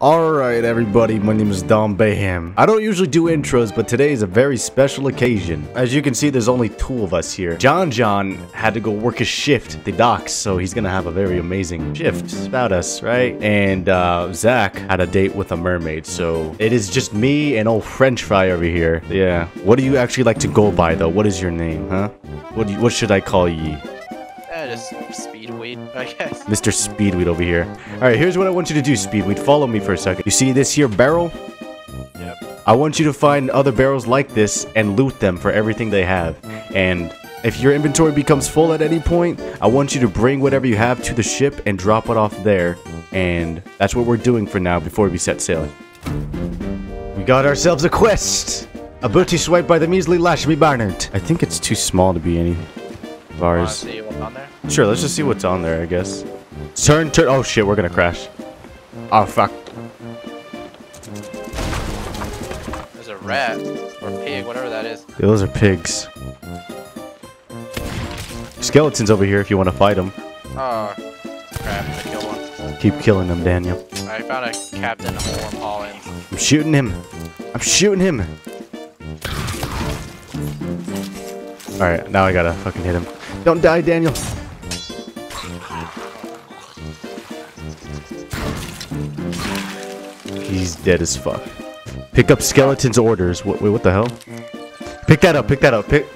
Alright everybody, my name is Dom Bayham. I don't usually do intros, but today is a very special occasion. As you can see, there's only two of us here. John John had to go work his shift at the docks, so he's gonna have a very amazing shift about us, right? And uh, Zach had a date with a mermaid, so it is just me and old French fry over here. Yeah. What do you actually like to go by though? What is your name, huh? What, you, what should I call ye? Just speedweed, I guess. Mr. Speedweed over here. Alright, here's what I want you to do, Speedweed. Follow me for a second. You see this here barrel? Yep. I want you to find other barrels like this and loot them for everything they have. And if your inventory becomes full at any point, I want you to bring whatever you have to the ship and drop it off there. And that's what we're doing for now before we set sail. We got ourselves a quest! A booty swipe by the measly Lashmi Barnard. I think it's too small to be any of ours. see what's on there? Sure, let's just see what's on there, I guess. Turn, turn. Oh shit, we're gonna crash. Oh fuck. There's a rat or pig, whatever that is. Yeah, those are pigs. Skeletons over here if you want to fight them. Oh, crap! I killed one. Keep killing them, Daniel. I found a Captain. I'm shooting him. I'm shooting him. Alright, now I gotta fucking hit him. Don't die, Daniel. He's dead as fuck. Pick up skeleton's orders. What, wait, what the hell? Pick that up, pick that up. Pick.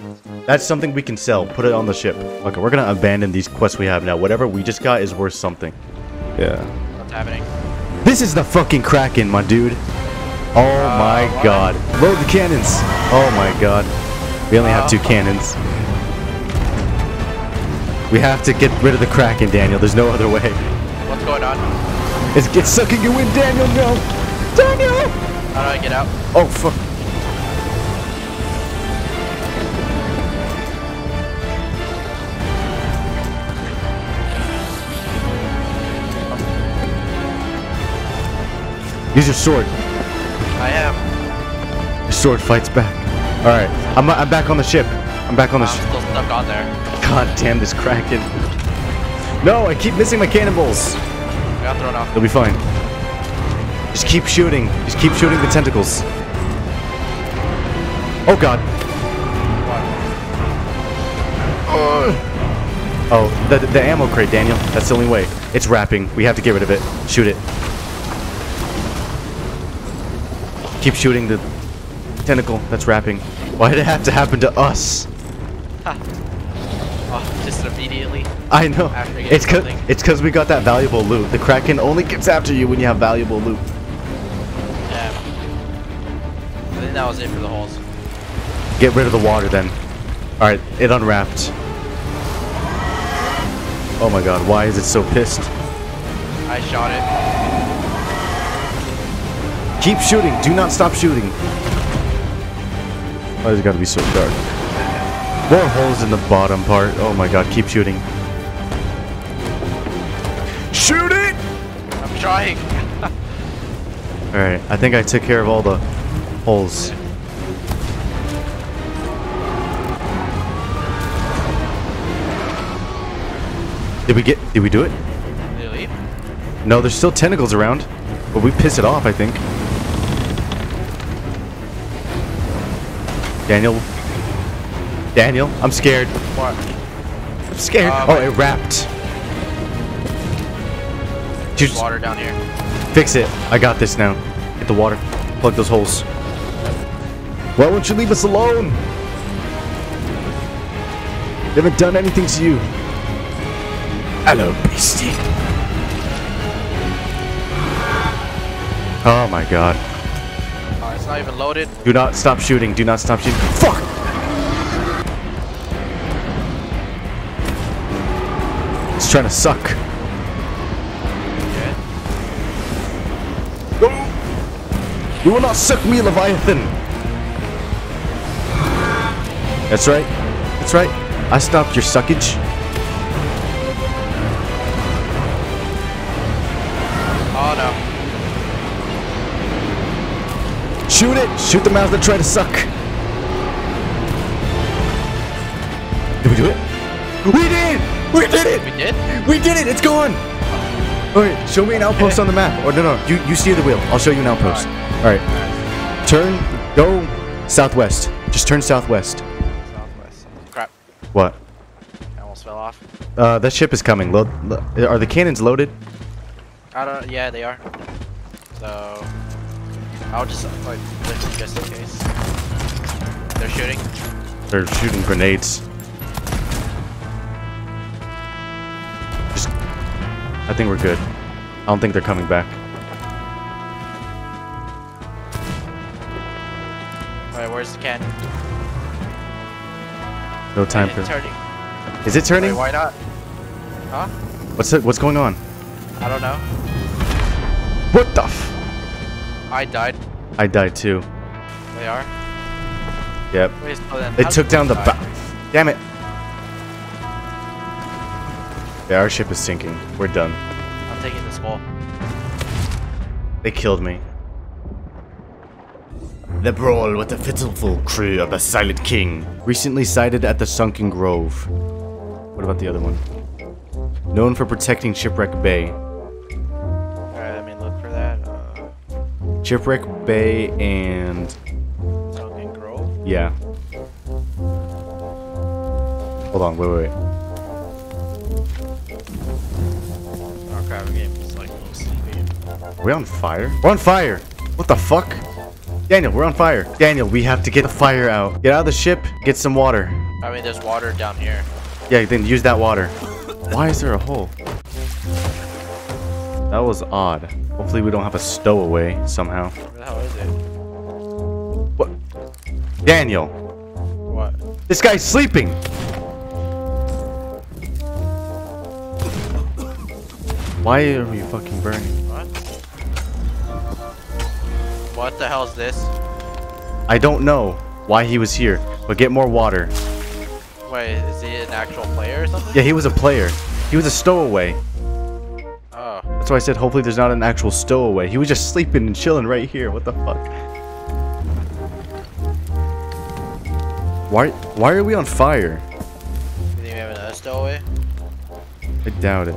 That's something we can sell. Put it on the ship. Okay, we're gonna abandon these quests we have now. Whatever we just got is worth something. Yeah. What's happening? This is the fucking Kraken, my dude. Oh uh, my what? god. Load the cannons. Oh my god. We only have uh-huh. two cannons. We have to get rid of the Kraken, Daniel. There's no other way. What's going on? It's, it's sucking you in, Daniel. No. Daniel! How do I get out? Oh, fuck. Use your sword. I am. Your sword fights back. All right, I'm, I'm back on the ship. I'm back on the I'm still stuck on there. God damn this Kraken. No, I keep missing my cannonballs. I got thrown off. It'll be fine. Just keep shooting. Just keep shooting the tentacles. Oh god. Uh. Oh, the, the ammo crate, Daniel. That's the only way. It's wrapping. We have to get rid of it. Shoot it. Keep shooting the tentacle that's wrapping. Why did it have to happen to us? Oh, just immediately. I know. It's cause, it's cause we got that valuable loot. The Kraken only gets after you when you have valuable loot. Yeah. I think that was it for the holes. Get rid of the water then. Alright, it unwrapped. Oh my god, why is it so pissed? I shot it. Keep shooting, do not stop shooting. Why does it gotta be so dark? More holes in the bottom part. Oh my god, keep shooting. Shoot it! I'm trying. Alright, I think I took care of all the holes. Did we get, did we do it? Did you leave? No, there's still tentacles around, but we piss it off, I think. Daniel. Daniel, I'm scared. What? I'm scared. Uh, oh, it wrapped. There's Just water down here. fix it. I got this now. Get the water. Plug those holes. Why won't you leave us alone? They haven't done anything to you. Hello, beastie. Oh my god. Oh, it's not even loaded. Do not stop shooting. Do not stop shooting. Fuck! It's trying to suck. Okay. You will not suck me, Leviathan! That's right. That's right. I stopped your suckage. Oh no. Shoot it! Shoot the mouths that try to suck. Did we do it? We did! We did it! We did? We did it! It's gone! Wait, show me an outpost on the map. Or no, no, you, you steer the wheel. I'll show you an outpost. All right. Turn, go southwest. Just turn southwest. Southwest. Crap. What? I almost fell off. Uh, that ship is coming. Load, lo- are the cannons loaded? I don't. Yeah, they are. So I'll just like lift just in case. They're shooting. They're shooting grenades. Just, I think we're good. I don't think they're coming back. Alright, where's the cannon? No time for. turning. Is it Wait, turning? why not? Huh? What's it? What's going on? I don't know. What the? F I died. I died too. They are. Yep. Wait, They took down the. Damn it. Yeah, our ship is sinking. We're done. I'm taking this wall. They killed me. The brawl with the pitiful crew of the Silent King. Recently sighted at the Sunken Grove. What about the other one? Known for protecting Shipwreck Bay. Alright, let me look for that. Uh, Shipwreck Bay and... Sunken Grove. yeah. Hold on, wait, wait, wait. We on fire? We're on fire! What the fuck? Daniel, we're on fire. Daniel, we have to get the fire out. Get out of the ship, get some water. I mean, there's water down here. Yeah, then use that water. Why is there a hole? That was odd. Hopefully we don't have a stowaway somehow. Where the hell is it? What? Daniel, What? this guy's sleeping. Why are you fucking burning? What? The hell is this? I don't know why he was here, but get more water. Wait, is he an actual player or something? Yeah, he was a player. He was a stowaway. Oh, That's why I said hopefully there's not an actual stowaway. He was just sleeping and chilling right here. What the fuck? Why why are we on fire? you think we have another stowaway? I doubt it.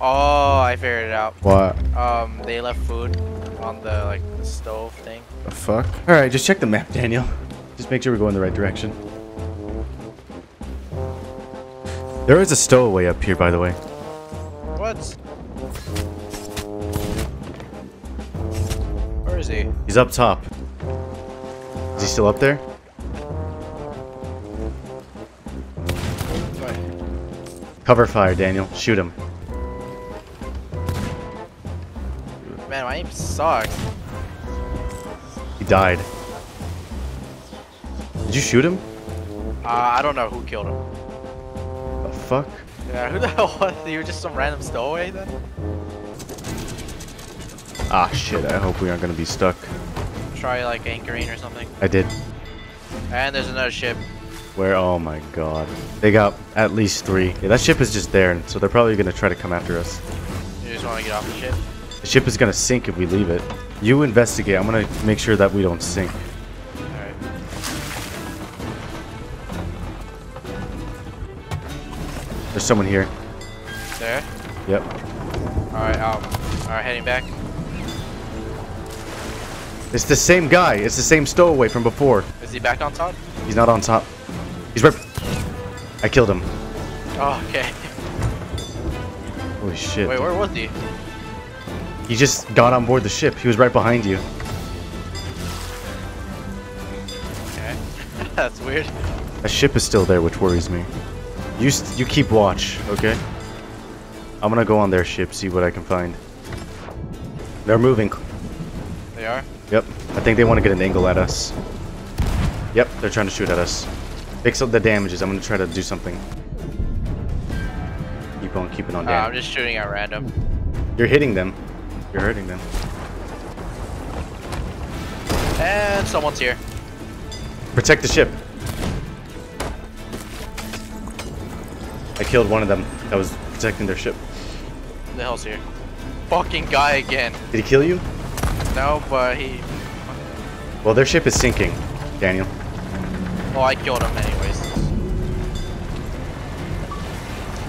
Oh, I figured it out. What Um, they left food on the like the stove thing. the fuck? Alright, just check the map, Daniel. Just make sure we're going the right direction. There is a stowaway up here, by the way. What? Where is he? He's up top. Is he still up there? Cover fire, Daniel. Shoot him. Aim sucks. He died. Did you shoot him? Uh, I don't know who killed him. The fuck? Yeah, who the hell was he? You were just some random stowaway then? Ah, shit. I hope we aren't gonna be stuck. Try like anchoring or something. I did. And there's another ship. Where? Oh my god. They got at least three. Yeah, that ship is just there, so they're probably gonna try to come after us. You just want to get off the ship. The ship is gonna sink if we leave it. You investigate. I'm gonna make sure that we don't sink. Alright. There's someone here. There. Yep. Alright, um, alright, heading back. It's the same guy. It's the same stowaway from before. Is he back on top? He's not on top. He's right. I killed him. Oh, okay. Holy shit. Wait, where was he? He just got on board the ship. He was right behind you. Okay. That's weird. A ship is still there, which worries me. You you keep watch, okay? I'm gonna go on their ship, see what I can find. They're moving. They are? Yep. I think they want to get an angle at us. Yep, they're trying to shoot at us. Fix up the damages. I'm gonna try to do something. Keep on keeping on Uh, I'm just shooting at random. You're hitting them. You're hurting them. And someone's here. Protect the ship. I killed one of them that was protecting their ship. Who the hell's here? Fucking guy again. Did he kill you? No, but he. Well, their ship is sinking, Daniel. Oh, I killed him anyways.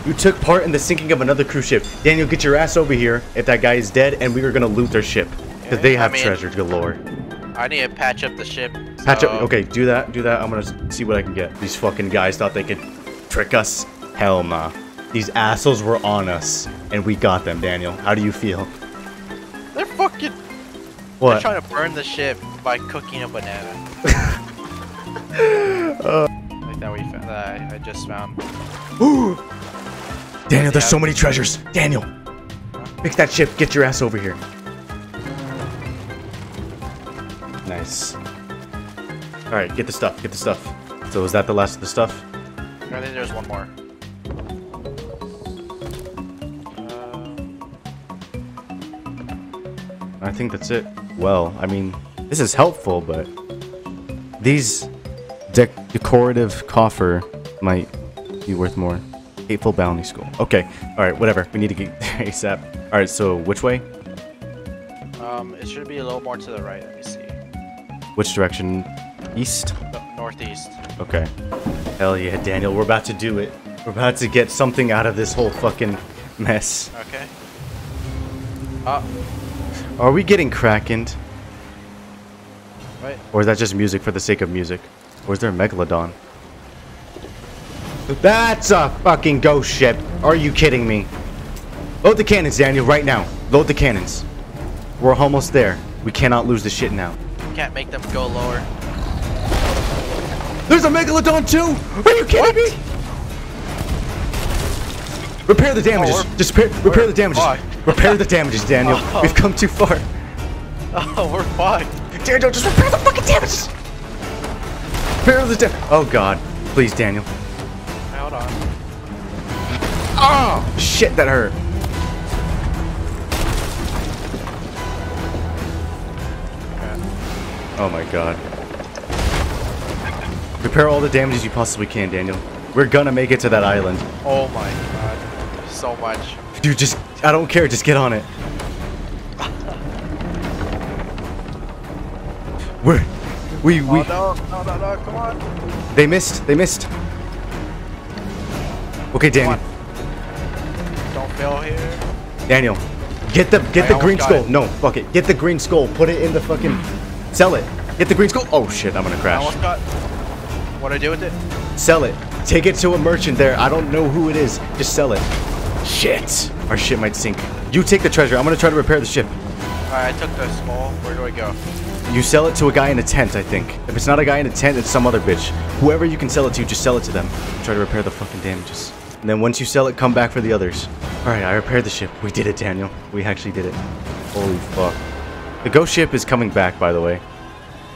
You took part in the sinking of another crew's ship. Daniel, get your ass over here if that guy is dead, and we are gonna loot their ship. Because they I have mean- treasure galore. I need to patch up the ship. Patch up. Okay, do that. Do that. I'm gonna see what I can get. These fucking guys thought they could trick us. Hell nah. These assholes were on us, and we got them. Daniel, how do you feel? They're fucking. What? They're trying to burn the ship by cooking a banana. like that we found, that I, I just found. Daniel, there's so many treasures. Daniel, fix that ship. Get your ass over here. Nice. All right, get the stuff. Get the stuff. So is that the last of the stuff? I think there's one more. Uh, I think that's it. Well, I mean, this is helpful, but these dec- decorative coffer might be worth more. Hateful bounty skull. Okay, all right, whatever. We need to get ASAP. All right, so which way? um, it should be a little more to the right. Let me see. Which direction? East. No, northeast. Okay. Hell yeah, Daniel, we're about to do it. We're about to get something out of this whole fucking mess. Okay. Uh, Are we getting krakened? Right. Or is that just music for the sake of music? Or is there a megalodon? That's a fucking ghost ship. Are you kidding me? Load the cannons, Daniel, right now. Load the cannons. We're almost there. We cannot lose the shit now. Can't make them go lower. There's a megalodon too! Are you kidding me? Repair the damages. we're- Just repair, repair the damages. fucked. Repair the damages, Daniel. Oh. We've come too far. Oh, we're fine. Daniel, just repair the fucking damages. Repair the dam- Oh god. Please, Daniel. Oh, shit, that hurt. Oh my god. Repair all the damages you possibly can, Daniel. We're gonna make it to that island. Oh my god. So much. Dude, just, I don't care, just get on it. We're, we, we, oh no, no, no, no, come on. they missed, they missed. Okay, Daniel, Here. Daniel, get the, get I the green skull. it. No, fuck it. Get the green skull, put it in the fucking, sell it. Get the green skull. Oh shit, I'm gonna crash. got. What do I do with it? Sell it. Take it to a merchant there. I don't know who it is. Just sell it. Shit. Our ship might sink. You take the treasure. I'm gonna try to repair the ship. Alright, I took the small. Where do I go? You sell it to a guy in a tent, I think. If it's not a guy in a tent, it's some other bitch. Whoever you can sell it to, just sell it to them. Try to repair the fucking damages. And then once you sell it, come back for the others. Alright, I repaired the ship. We did it, Daniel. We actually did it. Holy fuck. The ghost ship is coming back, by the way.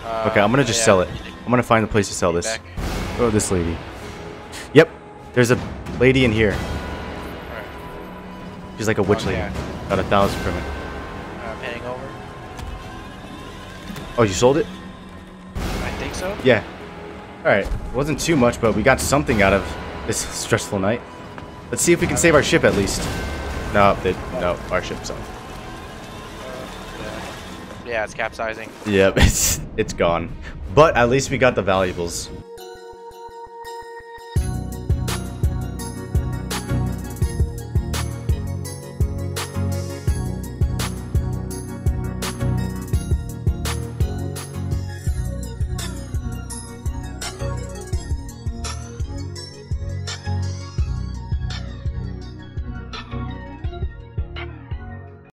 Uh, Okay, I'm gonna just yeah, sell it. I'm gonna find a place to sell this. Back. Oh, this lady. Yep. There's a lady in here. Alright. She's like a witch lady. Okay. Got a thousand from it. I'm heading over. Oh, you sold it? I think so. Yeah. Alright. Wasn't too much, but we got something out of this stressful night. Let's see if we can save our ship at least. No, they, no, our ship's on. Yeah, it's capsizing. Yep, it's it's gone. But at least we got the valuables.